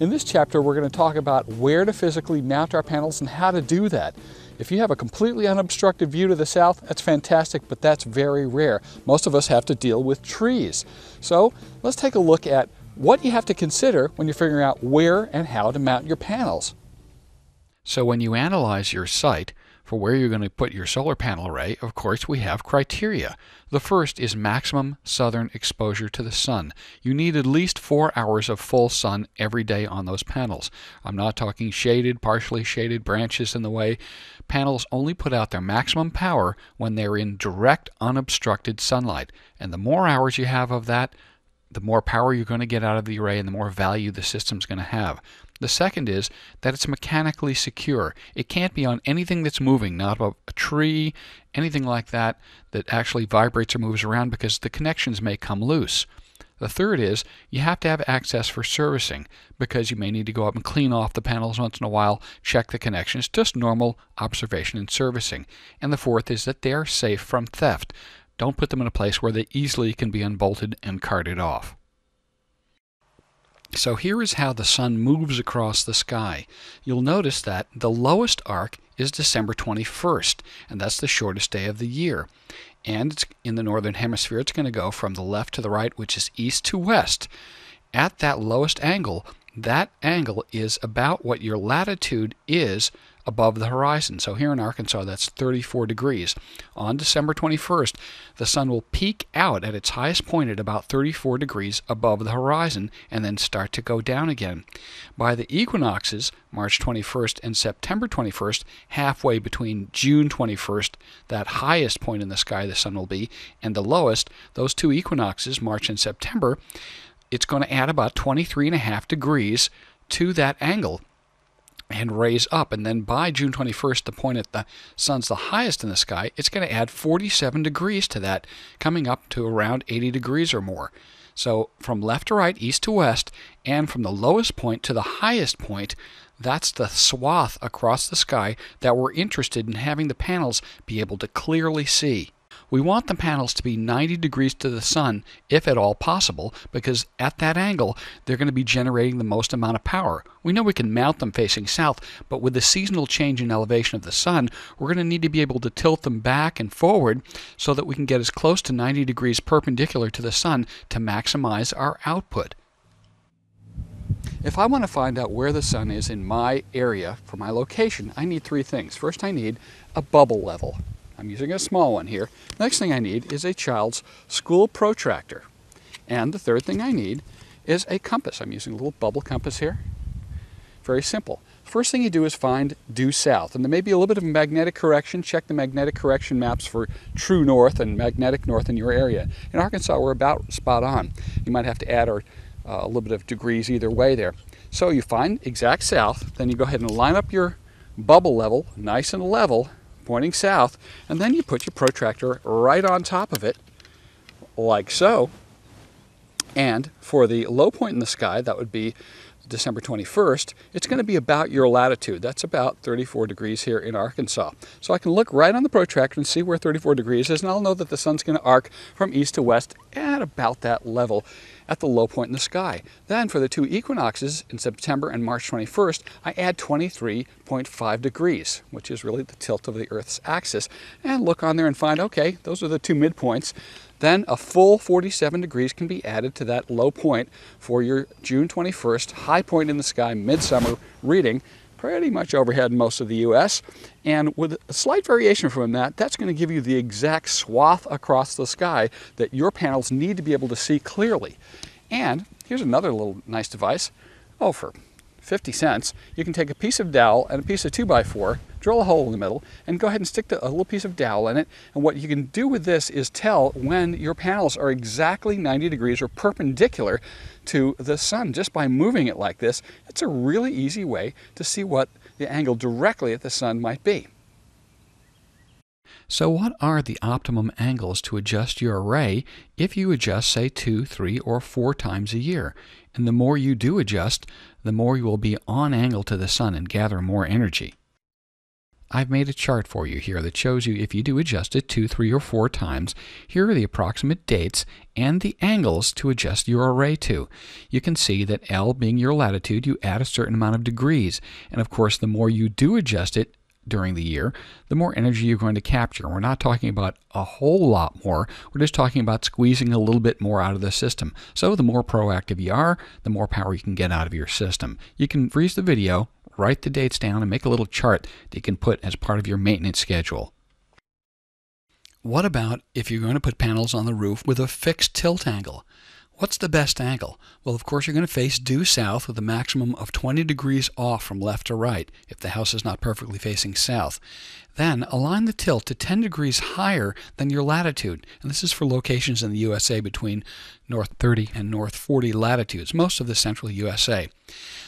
In this chapter, we're going to talk about where to physically mount our panels and how to do that. If you have a completely unobstructed view to the south, that's fantastic, but that's very rare. Most of us have to deal with trees. So let's take a look at what you have to consider when you're figuring out where and how to mount your panels. So when you analyze your site, for where you're going to put your solar panel array, of course, we have criteria. The first is maximum southern exposure to the sun. You need at least four hours of full sun every day on those panels. I'm not talking shaded, partially shaded branches in the way. Panels only put out their maximum power when they're in direct, unobstructed sunlight. And the more hours you have of that, the more power you're going to get out of the array and the more value the system's going to have. The second is that it's mechanically secure. It can't be on anything that's moving, not a, a tree, anything like that that actually vibrates or moves around because the connections may come loose. The third is you have to have access for servicing because you may need to go up and clean off the panels once in a while, check the connections, just normal observation and servicing. And the fourth is that they are safe from theft. Don't put them in a place where they easily can be unbolted and carted off. So here is how the sun moves across the sky. You'll notice that the lowest arc is December 21st, and that's the shortest day of the year. And in the northern hemisphere, it's going to go from the left to the right, which is east to west. At that lowest angle, that angle is about what your latitude is above the horizon. So here in Arkansas, that's 34 degrees. On December 21st, the sun will peak out at its highest point at about 34 degrees above the horizon and then start to go down again. By the equinoxes, March 21st and September 21st, halfway between June 21st, that highest point in the sky the sun will be, and the lowest, those two equinoxes, March and September, it's going to add about 23 and a half degrees to that angle and raise up. And then by June 21st, the point at the sun's the highest in the sky, it's going to add 47 degrees to that, coming up to around 80 degrees or more. So from left to right, east to west, and from the lowest point to the highest point, that's the swath across the sky that we're interested in having the panels be able to clearly see. We want the panels to be 90 degrees to the sun, if at all possible, because at that angle, they're going to be generating the most amount of power. We know we can mount them facing south, but with the seasonal change in elevation of the sun, we're going to need to be able to tilt them back and forward so that we can get as close to 90 degrees perpendicular to the sun to maximize our output. If I want to find out where the sun is in my area for my location, I need three things. First, I need a bubble level. I'm using a small one here. Next thing I need is a child's school protractor. And the third thing I need is a compass. I'm using a little bubble compass here. Very simple. First thing you do is find due south. And there may be a little bit of magnetic correction. Check the magnetic correction maps for true north and magnetic north in your area. In Arkansas, we're about spot on. You might have to add or, uh, a little bit of degrees either way there. So you find exact south, then you go ahead and line up your bubble level nice and level pointing south, and then you put your protractor right on top of it, like so. And for the low point in the sky, that would be December 21st, it's going to be about your latitude. That's about 34 degrees here in Arkansas. So I can look right on the protractor and see where 34 degrees is, and I'll know that the sun's going to arc from east to west at about that level at the low point in the sky. Then for the two equinoxes in September and March 21st, I add 23.5 degrees, which is really the tilt of the Earth's axis, and look on there and find, okay, those are the two midpoints. Then a full 47 degrees can be added to that low point for your June 21st high point in the sky midsummer reading pretty much overhead in most of the US. And with a slight variation from that, that's going to give you the exact swath across the sky that your panels need to be able to see clearly. And here's another little nice device. Oh, for 50 cents, you can take a piece of dowel and a piece of 2x4, drill a hole in the middle, and go ahead and stick a little piece of dowel in it. And what you can do with this is tell when your panels are exactly 90 degrees or perpendicular to the sun just by moving it like this. It's a really easy way to see what the angle directly at the sun might be. So, what are the optimum angles to adjust your array if you adjust, say, two, three, or four times a year? And the more you do adjust, the more you will be on angle to the sun and gather more energy. I've made a chart for you here that shows you if you do adjust it two, three, or four times, here are the approximate dates and the angles to adjust your array to. You can see that L being your latitude, you add a certain amount of degrees. And of course, the more you do adjust it, during the year, the more energy you're going to capture. We're not talking about a whole lot more. We're just talking about squeezing a little bit more out of the system. So the more proactive you are, the more power you can get out of your system. You can freeze the video, write the dates down, and make a little chart that you can put as part of your maintenance schedule. What about if you're going to put panels on the roof with a fixed tilt angle? What's the best angle? Well, of course, you're going to face due south with a maximum of 20 degrees off from left to right if the house is not perfectly facing south. Then align the tilt to 10 degrees higher than your latitude. And this is for locations in the USA between north 30 and north 40 latitudes, most of the central USA.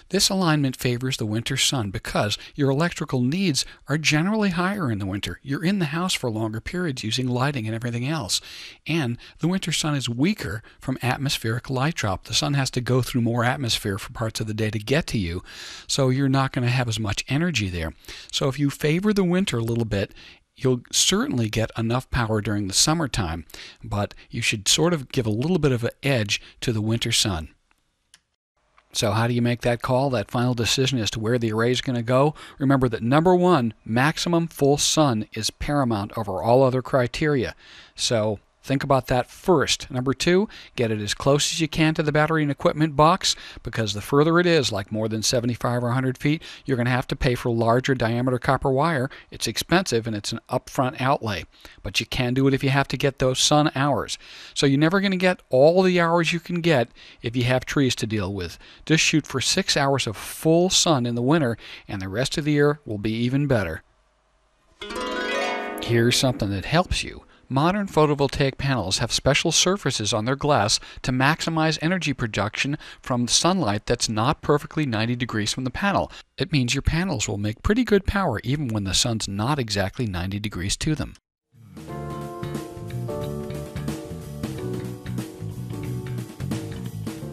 This alignment favors the winter sun because your electrical needs are generally higher in the winter. You're in the house for longer periods using lighting and everything else. And the winter sun is weaker from atmospheric light drop. The sun has to go through more atmosphere for parts of the day to get to you, so you're not going to have as much energy there. So if you favor the winter a little bit, You'll certainly get enough power during the summertime, but you should sort of give a little bit of an edge to the winter sun. So, how do you make that call, that final decision as to where the array is going to go? Remember that number one, maximum full sun is paramount over all other criteria. So, Think about that first. Number two, get it as close as you can to the battery and equipment box because the further it is, like more than 75 or 100 feet, you're going to have to pay for larger diameter copper wire. It's expensive and it's an upfront outlay, but you can do it if you have to get those sun hours. So you're never going to get all the hours you can get if you have trees to deal with. Just shoot for six hours of full sun in the winter, and the rest of the year will be even better. Here's something that helps you. Modern photovoltaic panels have special surfaces on their glass to maximize energy production from sunlight that's not perfectly 90 degrees from the panel. It means your panels will make pretty good power even when the sun's not exactly 90 degrees to them.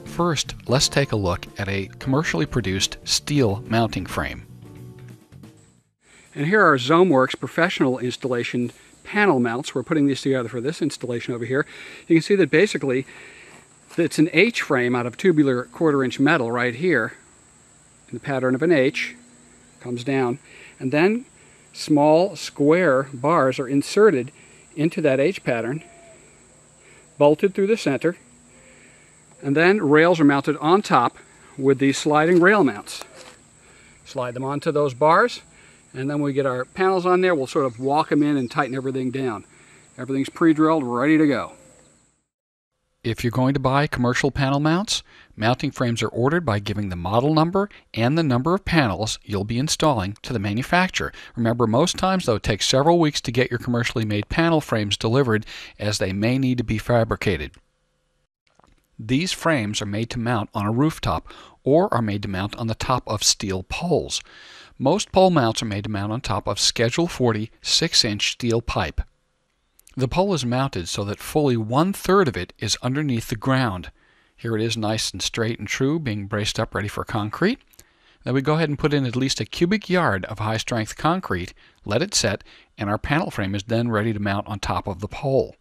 First, let's take a look at a commercially produced steel mounting frame. And here are ZomeWorks professional installation panel mounts. We're putting these together for this installation over here. You can see that basically it's an H frame out of tubular quarter inch metal right here in the pattern of an H comes down and then small square bars are inserted into that H pattern bolted through the center and then rails are mounted on top with these sliding rail mounts. Slide them onto those bars and then we get our panels on there, we'll sort of walk them in and tighten everything down. Everything's pre-drilled, ready to go. If you're going to buy commercial panel mounts, mounting frames are ordered by giving the model number and the number of panels you'll be installing to the manufacturer. Remember, most times though it takes several weeks to get your commercially made panel frames delivered as they may need to be fabricated. These frames are made to mount on a rooftop or are made to mount on the top of steel poles. Most pole mounts are made to mount on top of Schedule 40 6-inch steel pipe. The pole is mounted so that fully one-third of it is underneath the ground. Here it is nice and straight and true, being braced up ready for concrete. Then we go ahead and put in at least a cubic yard of high-strength concrete, let it set, and our panel frame is then ready to mount on top of the pole.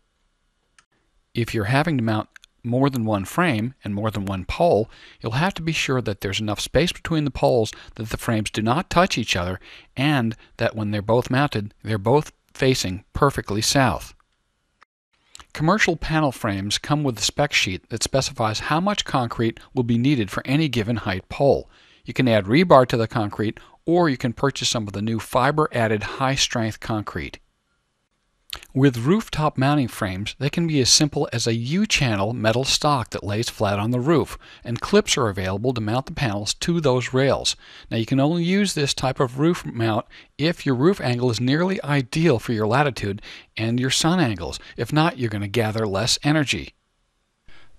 If you're having to mount more than one frame and more than one pole, you'll have to be sure that there's enough space between the poles that the frames do not touch each other and that when they're both mounted, they're both facing perfectly south. Commercial panel frames come with a spec sheet that specifies how much concrete will be needed for any given height pole. You can add rebar to the concrete or you can purchase some of the new fiber added high strength concrete. With rooftop mounting frames, they can be as simple as a U-channel metal stock that lays flat on the roof, and clips are available to mount the panels to those rails. Now you can only use this type of roof mount if your roof angle is nearly ideal for your latitude and your sun angles. If not, you're going to gather less energy.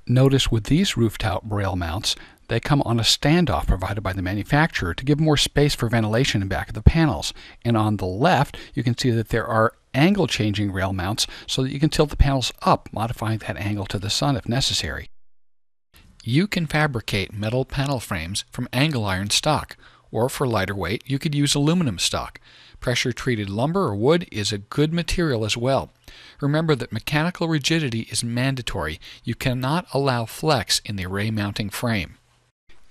Notice with these rooftop rail mounts, they come on a standoff provided by the manufacturer to give more space for ventilation in back of the panels. And on the left, you can see that there are angle changing rail mounts so that you can tilt the panels up, modifying that angle to the sun if necessary. You can fabricate metal panel frames from angle iron stock, or for lighter weight, you could use aluminum stock. Pressure treated lumber or wood is a good material as well. Remember that mechanical rigidity is mandatory. You cannot allow flex in the array mounting frame.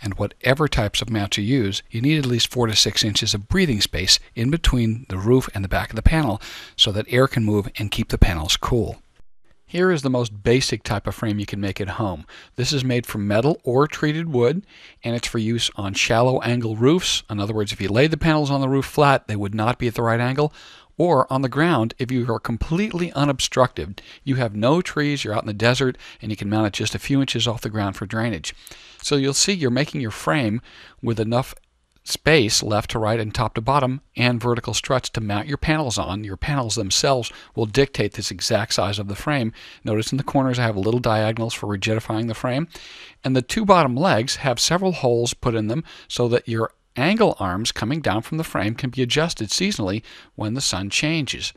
And whatever types of mounts you use, you need at least 4 to 6 inches of breathing space in between the roof and the back of the panel so that air can move and keep the panels cool. Here is the most basic type of frame you can make at home. This is made from metal or treated wood, and it's for use on shallow angle roofs. In other words, if you laid the panels on the roof flat, they would not be at the right angle. Or on the ground, if you are completely unobstructed, you have no trees, you're out in the desert, and you can mount it just a few inches off the ground for drainage. So you'll see you're making your frame with enough space left to right and top to bottom and vertical struts to mount your panels on. Your panels themselves will dictate this exact size of the frame. Notice in the corners I have little diagonals for rigidifying the frame. And the two bottom legs have several holes put in them so that your angle arms coming down from the frame can be adjusted seasonally when the sun changes.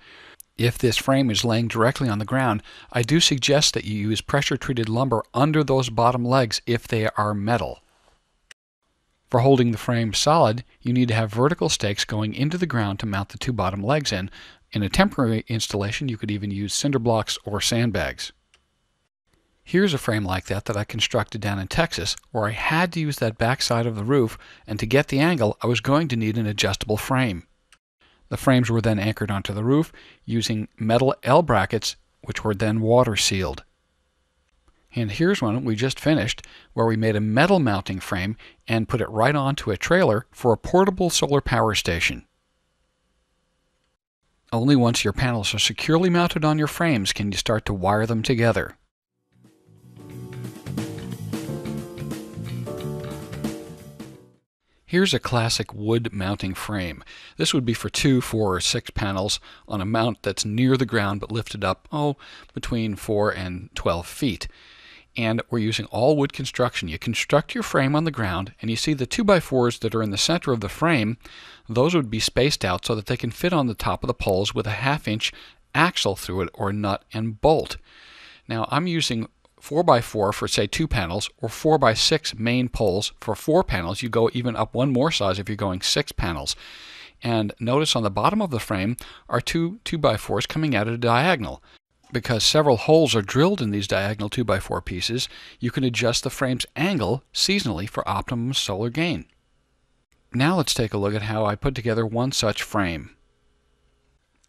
If this frame is laying directly on the ground, I do suggest that you use pressure treated lumber under those bottom legs if they are metal. For holding the frame solid, you need to have vertical stakes going into the ground to mount the two bottom legs in. In a temporary installation, you could even use cinder blocks or sandbags. Here's a frame like that that I constructed down in Texas, where I had to use that back side of the roof, and to get the angle, I was going to need an adjustable frame. The frames were then anchored onto the roof using metal L brackets, which were then water sealed. And here's one we just finished where we made a metal mounting frame and put it right onto a trailer for a portable solar power station. Only once your panels are securely mounted on your frames can you start to wire them together. Here's a classic wood mounting frame. This would be for two, four, or six panels on a mount that's near the ground but lifted up, oh, between 4 and 12 feet and we're using all wood construction. You construct your frame on the ground, and you see the 2x4s that are in the center of the frame, those would be spaced out so that they can fit on the top of the poles with a half inch axle through it or nut and bolt. Now I'm using 4x4 for say two panels or 4x6 main poles for four panels. You go even up one more size if you're going six panels. And notice on the bottom of the frame are two 2x4s coming out at a diagonal because several holes are drilled in these diagonal 2x4 pieces, you can adjust the frame's angle seasonally for optimum solar gain. Now let's take a look at how I put together one such frame.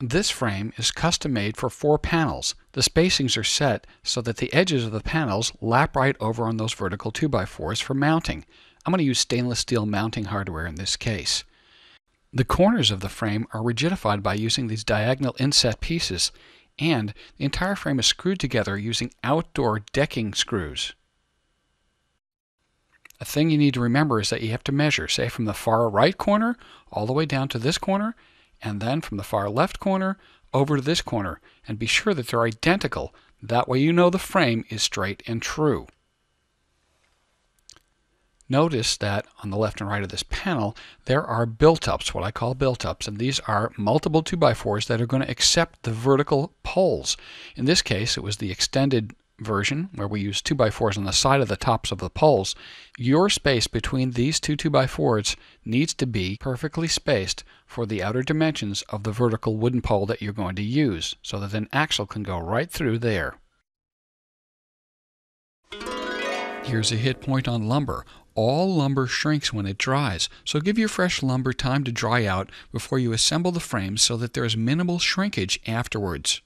This frame is custom made for four panels. The spacings are set so that the edges of the panels lap right over on those vertical 2x4s for mounting. I'm going to use stainless steel mounting hardware in this case. The corners of the frame are rigidified by using these diagonal inset pieces and the entire frame is screwed together using outdoor decking screws. A thing you need to remember is that you have to measure, say from the far right corner all the way down to this corner, and then from the far left corner over to this corner, and be sure that they're identical. That way you know the frame is straight and true. Notice that on the left and right of this panel, there are built-ups, what I call built-ups, and these are multiple 2x4s that are going to accept the vertical poles. In this case, it was the extended version where we use 2x4s on the side of the tops of the poles. Your space between these two 2x4s needs to be perfectly spaced for the outer dimensions of the vertical wooden pole that you're going to use so that an axle can go right through there. Here's a hit point on lumber all lumber shrinks when it dries, so give your fresh lumber time to dry out before you assemble the frames so that there is minimal shrinkage afterwards.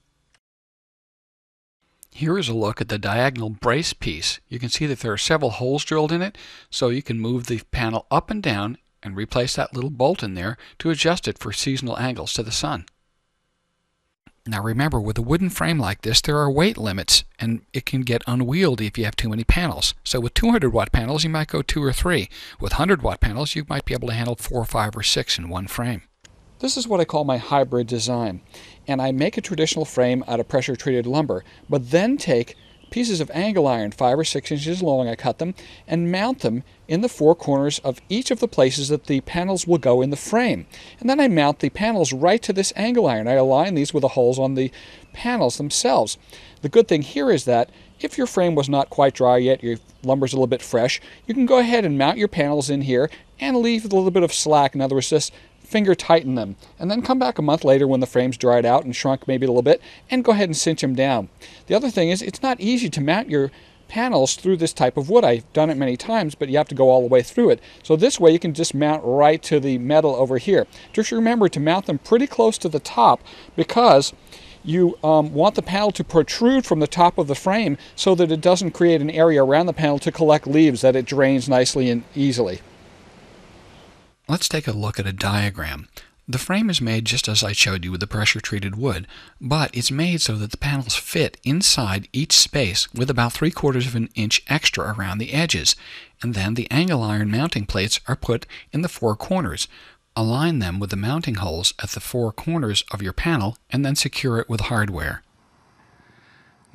Here is a look at the diagonal brace piece. You can see that there are several holes drilled in it, so you can move the panel up and down and replace that little bolt in there to adjust it for seasonal angles to the sun. Now remember, with a wooden frame like this, there are weight limits, and it can get unwieldy if you have too many panels. So with 200 watt panels, you might go two or three. With 100 watt panels, you might be able to handle four, five, or six in one frame. This is what I call my hybrid design. And I make a traditional frame out of pressure treated lumber, but then take pieces of angle iron, five or six inches long, I cut them, and mount them in the four corners of each of the places that the panels will go in the frame. And then I mount the panels right to this angle iron. I align these with the holes on the panels themselves. The good thing here is that if your frame was not quite dry yet, your lumber's a little bit fresh, you can go ahead and mount your panels in here and leave a little bit of slack. In other words, just finger tighten them. And then come back a month later when the frame's dried out and shrunk maybe a little bit and go ahead and cinch them down. The other thing is it's not easy to mount your panels through this type of wood. I've done it many times, but you have to go all the way through it. So this way you can just mount right to the metal over here. Just remember to mount them pretty close to the top because you um, want the panel to protrude from the top of the frame so that it doesn't create an area around the panel to collect leaves that it drains nicely and easily. Let's take a look at a diagram. The frame is made just as I showed you with the pressure treated wood, but it's made so that the panels fit inside each space with about 3 quarters of an inch extra around the edges, and then the angle iron mounting plates are put in the four corners. Align them with the mounting holes at the four corners of your panel and then secure it with hardware.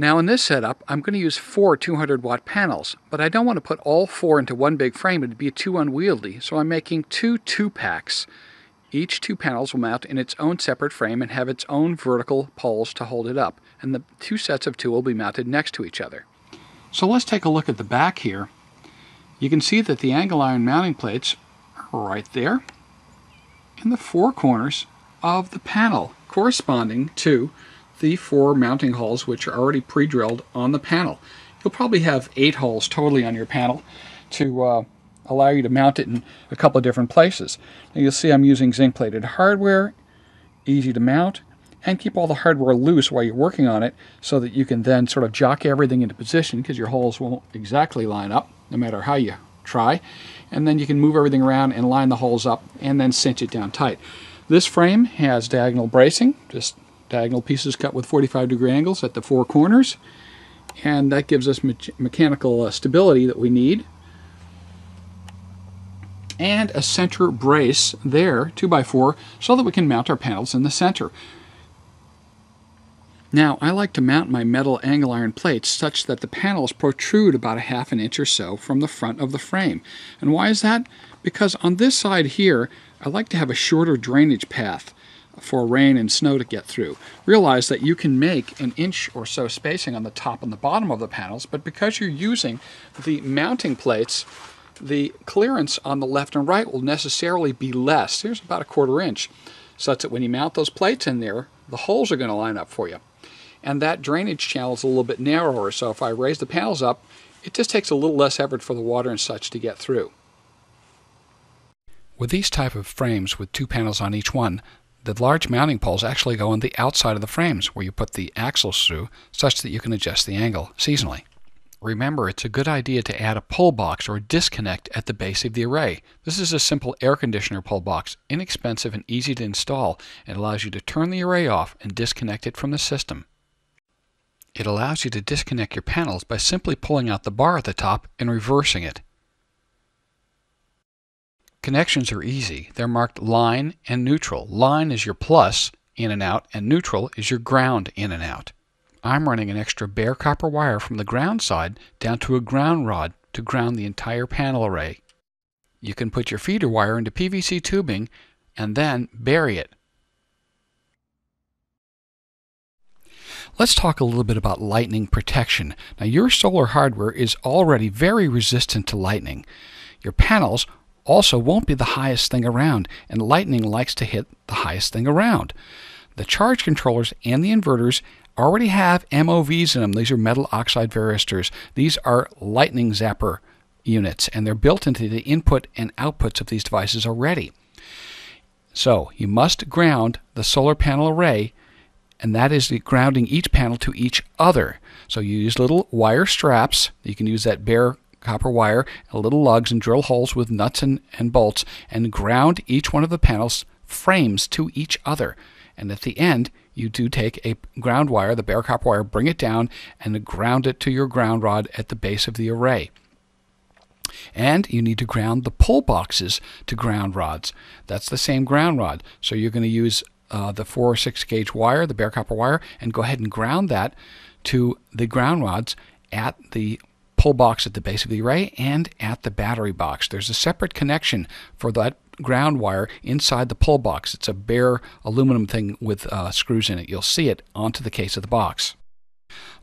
Now in this setup, I'm going to use four 200 watt panels, but I don't want to put all four into one big frame. It'd be too unwieldy, so I'm making two two packs. Each two panels will mount in its own separate frame and have its own vertical poles to hold it up, and the two sets of two will be mounted next to each other. So let's take a look at the back here. You can see that the angle iron mounting plates are right there in the four corners of the panel, corresponding to the four mounting holes which are already pre-drilled on the panel. You'll probably have eight holes totally on your panel to uh, allow you to mount it in a couple of different places. Now you'll see I'm using zinc plated hardware, easy to mount, and keep all the hardware loose while you're working on it so that you can then sort of jock everything into position because your holes won't exactly line up no matter how you try. And then you can move everything around and line the holes up and then cinch it down tight. This frame has diagonal bracing, just diagonal pieces cut with 45 degree angles at the four corners and that gives us me mechanical uh, stability that we need and a center brace there 2x4 so that we can mount our panels in the center. Now I like to mount my metal angle iron plates such that the panels protrude about a half an inch or so from the front of the frame. And why is that? Because on this side here I like to have a shorter drainage path for rain and snow to get through. Realize that you can make an inch or so spacing on the top and the bottom of the panels, but because you're using the mounting plates, the clearance on the left and right will necessarily be less. Here's about a quarter inch, such that when you mount those plates in there, the holes are going to line up for you. And that drainage channel is a little bit narrower, so if I raise the panels up, it just takes a little less effort for the water and such to get through. With these type of frames with two panels on each one, the large mounting poles actually go on the outside of the frames where you put the axles through such that you can adjust the angle seasonally. Remember, it's a good idea to add a pull box or disconnect at the base of the array. This is a simple air conditioner pull box, inexpensive and easy to install, and allows you to turn the array off and disconnect it from the system. It allows you to disconnect your panels by simply pulling out the bar at the top and reversing it. Connections are easy. They're marked line and neutral. Line is your plus in and out, and neutral is your ground in and out. I'm running an extra bare copper wire from the ground side down to a ground rod to ground the entire panel array. You can put your feeder wire into PVC tubing and then bury it. Let's talk a little bit about lightning protection. Now your solar hardware is already very resistant to lightning. Your panels also won't be the highest thing around, and lightning likes to hit the highest thing around. The charge controllers and the inverters already have MOVs in them. These are metal oxide varistors. These are lightning zapper units, and they're built into the input and outputs of these devices already. So you must ground the solar panel array, and that is grounding each panel to each other. So you use little wire straps. You can use that bare copper wire little lugs and drill holes with nuts and, and bolts and ground each one of the panels frames to each other. And at the end, you do take a ground wire, the bare copper wire, bring it down and ground it to your ground rod at the base of the array. And you need to ground the pull boxes to ground rods. That's the same ground rod. So you're going to use uh, the 4 or 6 gauge wire, the bare copper wire, and go ahead and ground that to the ground rods at the pull box at the base of the array and at the battery box. There's a separate connection for that ground wire inside the pull box. It's a bare aluminum thing with uh, screws in it. You'll see it onto the case of the box.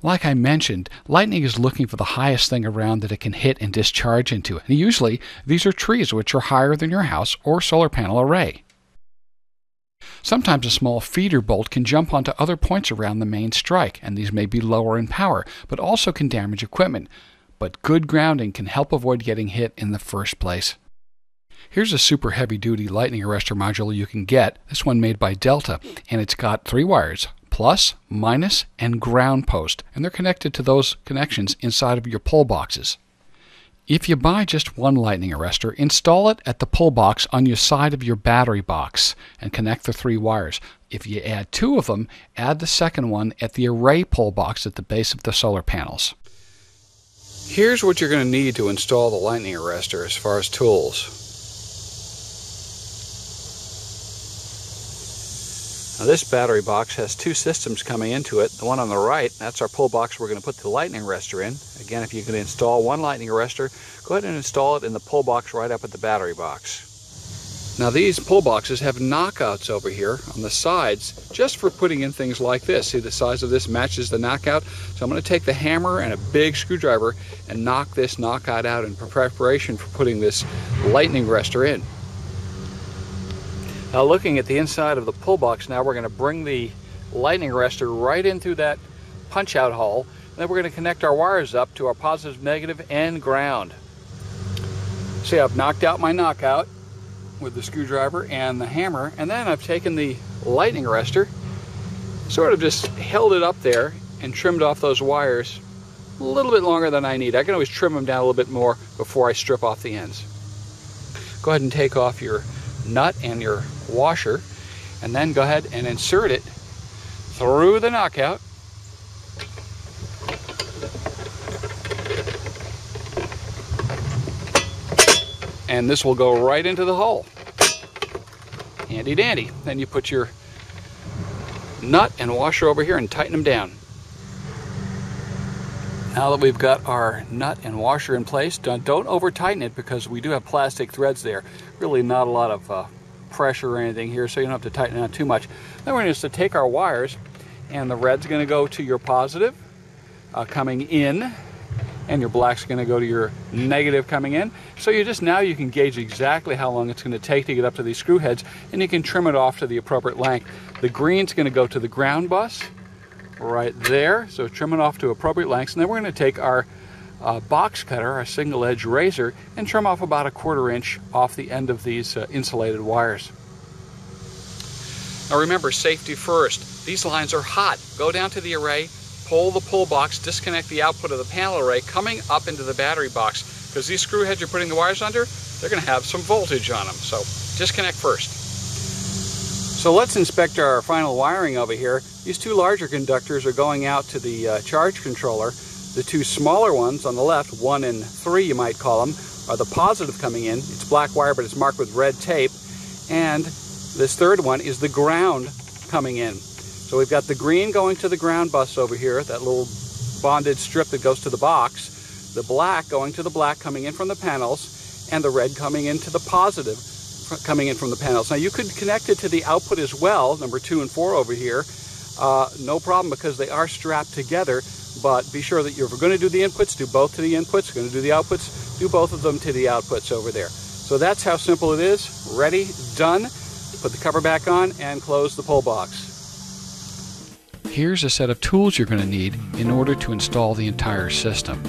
Like I mentioned, lightning is looking for the highest thing around that it can hit and discharge into. And usually, these are trees which are higher than your house or solar panel array. Sometimes a small feeder bolt can jump onto other points around the main strike, and these may be lower in power, but also can damage equipment. But good grounding can help avoid getting hit in the first place. Here's a super heavy duty lightning arrestor module you can get, this one made by Delta, and it's got three wires plus, minus, and ground post, and they're connected to those connections inside of your pull boxes. If you buy just one lightning arrestor, install it at the pull box on your side of your battery box and connect the three wires. If you add two of them, add the second one at the array pull box at the base of the solar panels. Here's what you're going to need to install the lightning arrestor as far as tools. Now this battery box has two systems coming into it. The one on the right, that's our pull box we're going to put the lightning arrestor in. Again, if you can install one lightning arrestor, go ahead and install it in the pull box right up at the battery box. Now these pull boxes have knockouts over here on the sides just for putting in things like this. See the size of this matches the knockout. So I'm going to take the hammer and a big screwdriver and knock this knockout out in preparation for putting this lightning arrestor in. Now looking at the inside of the pull box now, we're going to bring the lightning arrestor right into that punch out hole. And then we're going to connect our wires up to our positive, negative, and ground. See, I've knocked out my knockout with the screwdriver and the hammer. And then I've taken the lightning arrestor, sort of just held it up there and trimmed off those wires a little bit longer than I need. I can always trim them down a little bit more before I strip off the ends. Go ahead and take off your nut and your washer and then go ahead and insert it through the knockout and this will go right into the hole handy dandy then you put your nut and washer over here and tighten them down now that we've got our nut and washer in place, don't, don't over tighten it because we do have plastic threads there. Really not a lot of uh, pressure or anything here, so you don't have to tighten it down too much. Then we're going to take our wires, and the red's going to go to your positive uh, coming in, and your black's going to go to your negative coming in. So you just now you can gauge exactly how long it's going to take to get up to these screw heads, and you can trim it off to the appropriate length. The green's going to go to the ground bus, right there. So trim it off to appropriate lengths. And then we're going to take our uh, box cutter, our single edge razor, and trim off about a quarter inch off the end of these uh, insulated wires. Now remember, safety first. These lines are hot. Go down to the array, pull the pull box, disconnect the output of the panel array coming up into the battery box. Because these screw heads you're putting the wires under, they're going to have some voltage on them. So disconnect first. So let's inspect our final wiring over here. These two larger conductors are going out to the uh, charge controller. The two smaller ones on the left, one and three you might call them, are the positive coming in. It's black wire but it's marked with red tape. And this third one is the ground coming in. So we've got the green going to the ground bus over here, that little bonded strip that goes to the box, the black going to the black coming in from the panels, and the red coming into the positive coming in from the panels. Now you could connect it to the output as well, number two and four over here, uh, no problem because they are strapped together, but be sure that you're going to do the inputs, do both to the inputs, going to do the outputs, do both of them to the outputs over there. So that's how simple it is. Ready, done. Put the cover back on and close the pull box. Here's a set of tools you're going to need in order to install the entire system.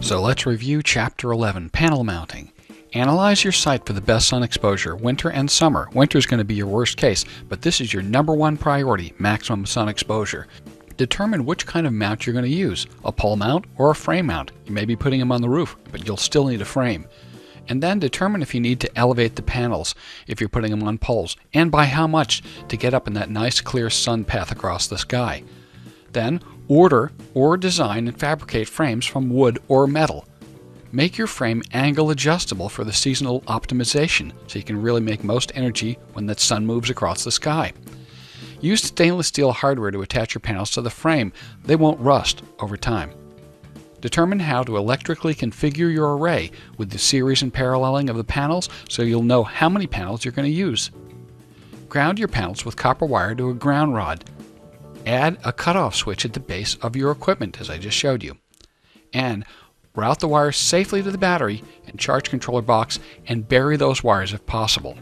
So let's review Chapter 11 Panel Mounting. Analyze your site for the best sun exposure, winter and summer. Winter is going to be your worst case, but this is your number one priority maximum sun exposure. Determine which kind of mount you're going to use a pole mount or a frame mount. You may be putting them on the roof, but you'll still need a frame. And then determine if you need to elevate the panels if you're putting them on poles, and by how much to get up in that nice clear sun path across the sky. Then order or design and fabricate frames from wood or metal. Make your frame angle adjustable for the seasonal optimization so you can really make most energy when the sun moves across the sky. Use stainless steel hardware to attach your panels to the frame. They won't rust over time. Determine how to electrically configure your array with the series and paralleling of the panels so you'll know how many panels you're going to use. Ground your panels with copper wire to a ground rod. Add a cutoff switch at the base of your equipment as I just showed you. And route the wires safely to the battery and charge controller box and bury those wires if possible.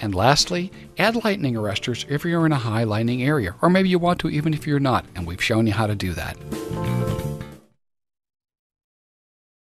And lastly, add lightning arresters if you're in a high lightning area, or maybe you want to even if you're not, and we've shown you how to do that.